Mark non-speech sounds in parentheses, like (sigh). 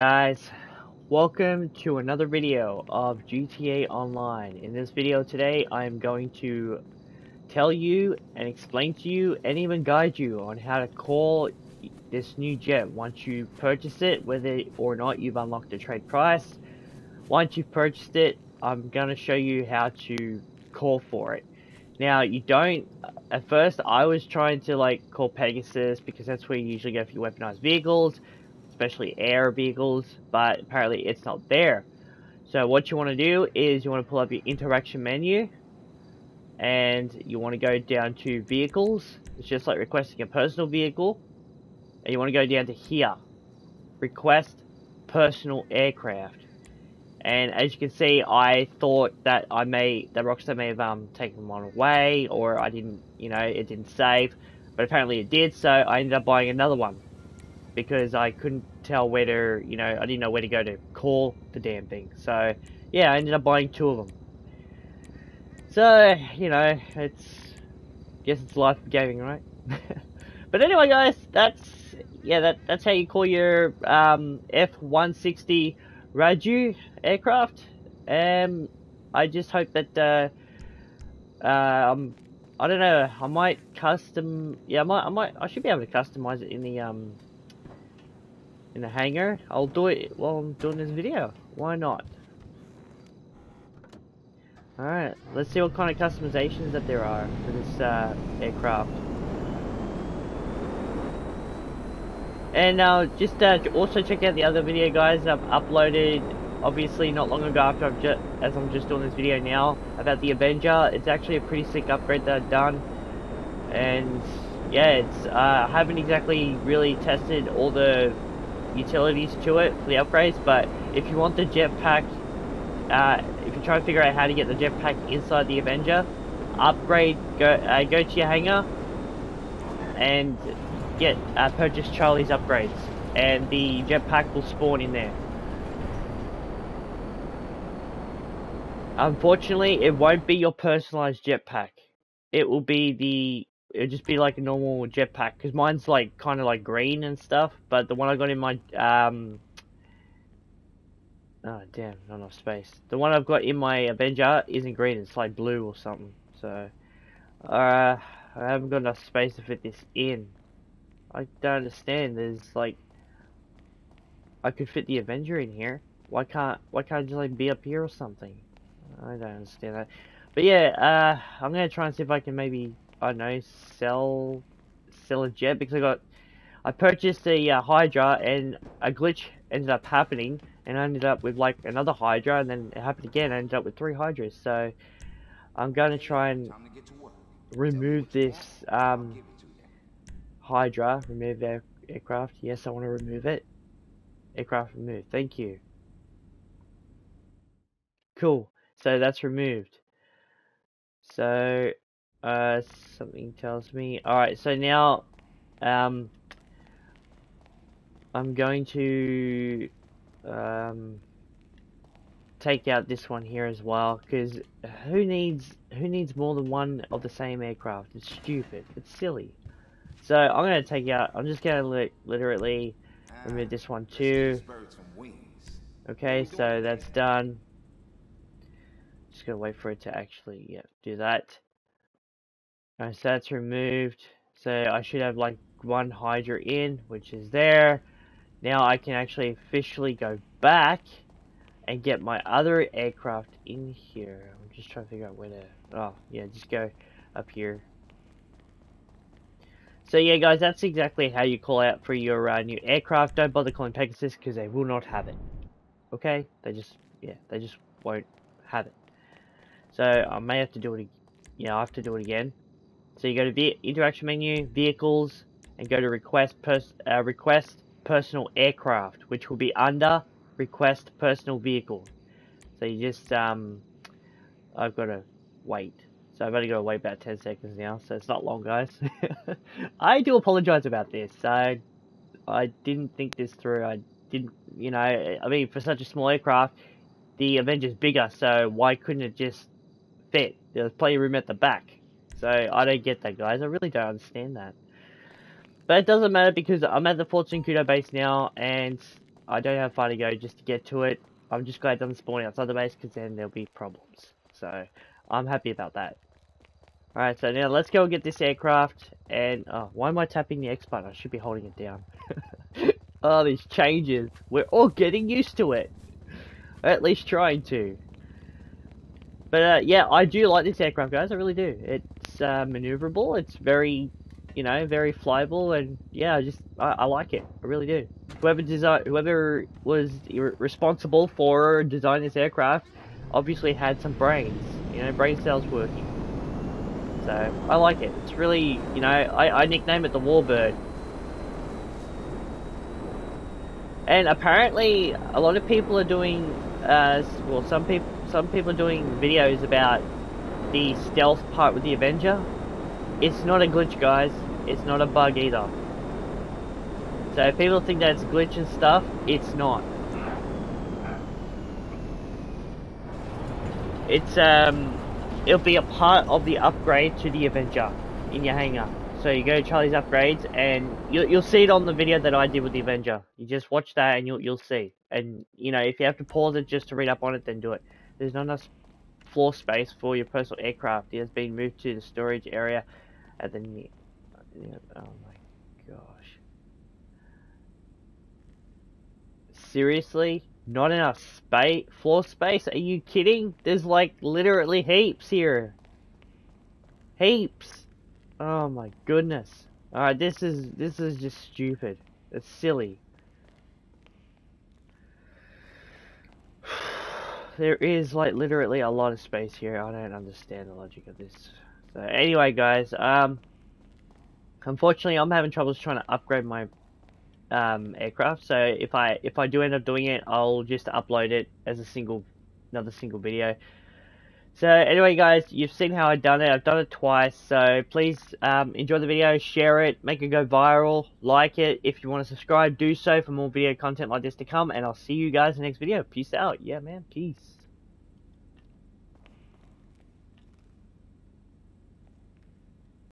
Guys, welcome to another video of GTA Online. In this video today, I am going to tell you and explain to you and even guide you on how to call this new jet once you purchase it, whether or not you've unlocked the trade price. Once you've purchased it, I'm going to show you how to call for it. Now, you don't, at first I was trying to like call Pegasus because that's where you usually go for your weaponized vehicles, especially air vehicles, but apparently it's not there. So what you want to do is you want to pull up your interaction menu and you want to go down to vehicles. It's just like requesting a personal vehicle. And you want to go down to here. Request personal aircraft. And as you can see, I thought that I may, that Rockstar may have um, taken one away, or I didn't, you know, it didn't save. But apparently it did, so I ended up buying another one. Because I couldn't tell where to, you know, I didn't know where to go to call the damn thing. So, yeah, I ended up buying two of them. So, you know, it's, guess it's life of gaming, right? (laughs) but anyway, guys, that's, yeah, that, that's how you call your um, F-160 Raiju aircraft. Um, I just hope that, uh, uh, um, I don't know, I might custom, yeah, I might, I might, I should be able to customize it in the, um, in the hangar. I'll do it while I'm doing this video. Why not? Alright, let's see what kind of customizations that there are for this, uh, aircraft. And uh, just uh, also check out the other video, guys. I've uploaded, obviously not long ago after I've just, as I'm just doing this video now, about the Avenger. It's actually a pretty sick upgrade that I've done, and yeah, it's uh, I haven't exactly really tested all the utilities to it for the upgrades. But if you want the jetpack, uh, if you try to figure out how to get the jetpack inside the Avenger, upgrade go uh, go to your hangar and get uh, purchase Charlie's upgrades, and the jetpack will spawn in there. Unfortunately, it won't be your personalized jetpack. It will be the it'll just be like a normal jetpack because mine's like kind of like green and stuff. But the one I got in my um oh damn, not enough space. The one I've got in my Avenger isn't green. It's like blue or something. So uh, I haven't got enough space to fit this in. I don't understand. There's like, I could fit the Avenger in here. Why can't Why can't I just like be up here or something? I don't understand that. But yeah, uh, I'm gonna try and see if I can maybe I don't know sell sell a jet because I got I purchased a uh, Hydra and a glitch ended up happening and I ended up with like another Hydra and then it happened again. I ended up with three Hydras. So I'm gonna try and remove this um Hydra, remove air aircraft. Yes, I want to remove it. Aircraft removed. Thank you. Cool. So that's removed. So, uh, something tells me. Alright, so now, um, I'm going to, um, take out this one here as well, because who needs, who needs more than one of the same aircraft? It's stupid. It's silly. So I'm gonna take out. I'm just gonna li literally remove this one too. Okay, so that's done. Just gonna wait for it to actually yeah, do that. So that's removed. So I should have like one Hydra in, which is there. Now I can actually officially go back and get my other aircraft in here. I'm just trying to figure out where to. Oh, yeah, just go up here. So yeah, guys, that's exactly how you call out for your uh, new aircraft. Don't bother calling Pegasus because they will not have it. Okay? They just, yeah, they just won't have it. So I may have to do it. Yeah, I have to do it again. So you go to the interaction menu, vehicles, and go to request pers uh, request personal aircraft, which will be under request personal vehicle. So you just um, I've got to wait. So I've only got to wait about 10 seconds now, so it's not long, guys. (laughs) I do apologize about this. I, I didn't think this through. I didn't, you know, I mean, for such a small aircraft, the Avenger's bigger, so why couldn't it just fit? There's plenty of room at the back. So I don't get that, guys. I really don't understand that. But it doesn't matter because I'm at the Fort Zancudo base now, and I don't have far to go just to get to it. I'm just glad it doesn't spawn outside the base because then there'll be problems. So I'm happy about that. Alright, so now let's go get this aircraft. And oh, why am I tapping the X button? I should be holding it down. (laughs) oh, these changes. We're all getting used to it. Or at least trying to. But uh, yeah, I do like this aircraft, guys. I really do. It's uh, maneuverable. It's very, you know, very flyable, and yeah, I just I, I like it. I really do. Whoever design, whoever was responsible for designing this aircraft, obviously had some brains. You know, brain cells working. So I like it. It's really, you know, I, I nickname it the Warbird. And apparently, a lot of people are doing, uh, well, some people some people are doing videos about the stealth part with the Avenger. It's not a glitch, guys. It's not a bug either. So if people think that it's glitch and stuff, it's not. It's, um, it'll be a part of the upgrade to the Avenger in your hangar. So you go to Charlie's upgrades, and you'll you'll see it on the video that I did with the Avenger. You just watch that, and you'll you'll see. And you know, if you have to pause it just to read up on it, then do it. There's not enough floor space for your personal aircraft. It has been moved to the storage area at the near. Oh my gosh. Seriously? Not enough space, floor space? Are you kidding? There's like literally heaps here. Heaps. Oh my goodness. Alright, this is this is just stupid. It's silly. There is like literally a lot of space here. I don't understand the logic of this. So anyway, guys, um, unfortunately, I'm having troubles trying to upgrade my um, aircraft. So if I if I do end up doing it, I'll just upload it as a single, another single video. So anyway, guys, you've seen how I've done it. I've done it twice. So please um, enjoy the video, share it, make it go viral, like it. If you want to subscribe, do so for more video content like this to come. And I'll see you guys in the next video. Peace out. Yeah, man. Peace.